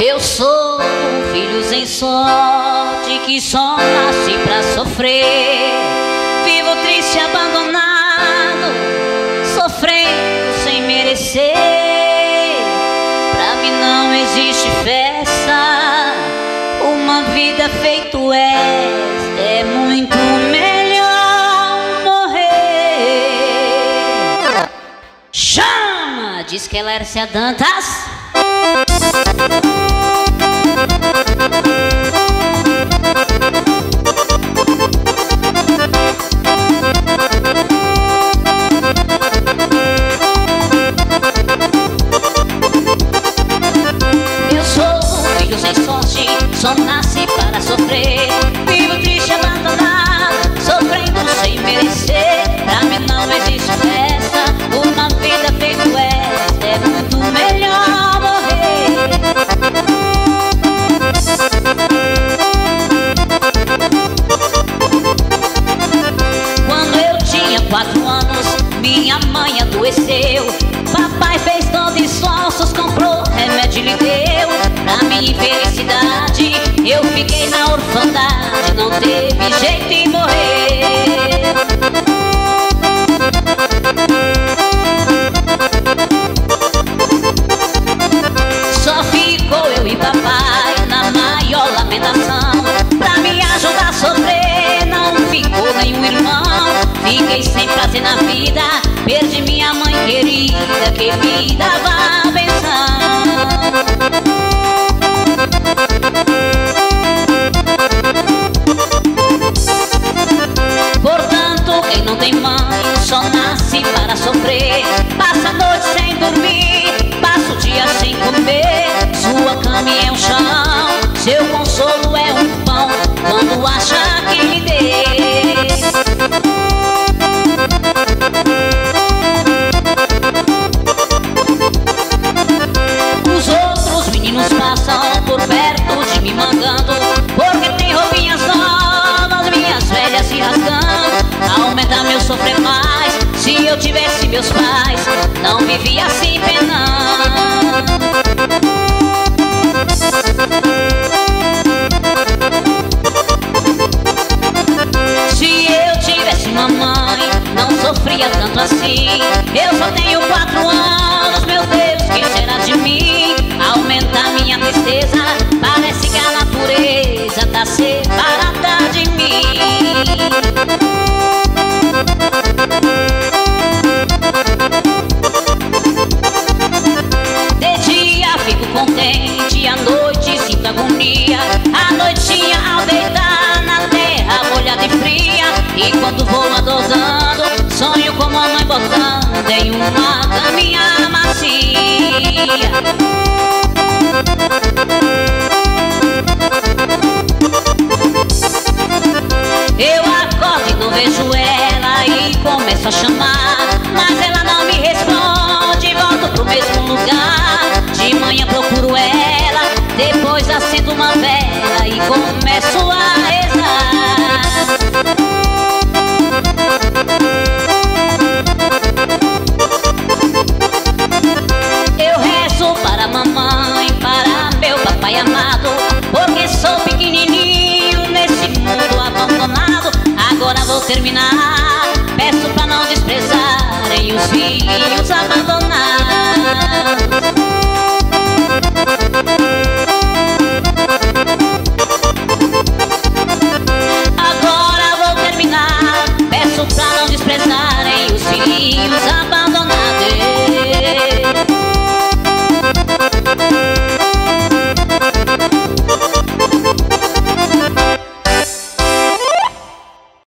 Eu sou um filho sem sorte que só nasce pra sofrer. Vivo triste, abandonado, sofrendo sem merecer. Pra mim não existe festa, uma vida feito esta é muito melhor morrer. Chama, diz que ela era Dantas. Só nasci para sofrer. Vivo triste, abandonado, sofrendo sem merecer. Pra mim não existe festa, uma vida feito esta é muito melhor morrer. Quando eu tinha quatro anos, minha mãe adoeceu. Papai fez todo esforços, comprou remédio e lhe deu. Pra minha infelicidade, eu fiquei na orfandade. Não teve jeito de morrer. Só ficou eu e papai na maior lamentação Pra me ajudar a sofrer não ficou nenhum irmão Fiquei sem prazer na vida Perdi minha mãe querida que me dava não tem mãe só nasce para sofrer. Passa a noite sem dormir, passa o dia sem comer. Sua cama é um chão, sofrer mais Se eu tivesse meus pais. Não vivia assim penando Se eu tivesse mamãe, não sofria tanto assim. Eu só tenho quatro anos, dia contente, à noite sinto agonia. A noitinha ao deitar na terra molhada e fria. E quando vou adotando, sonho com a mãe botando em uma caminha macia. Eu acordo e não vejo ela e começo a chamar Mas ela depois acendo uma vela E começo a rezar. Eu rezo para mamãe, para meu papai amado Porque sou pequenininho nesse mundo abandonado. Agora vou terminar Peço pra não desprezarem os filhos abandonados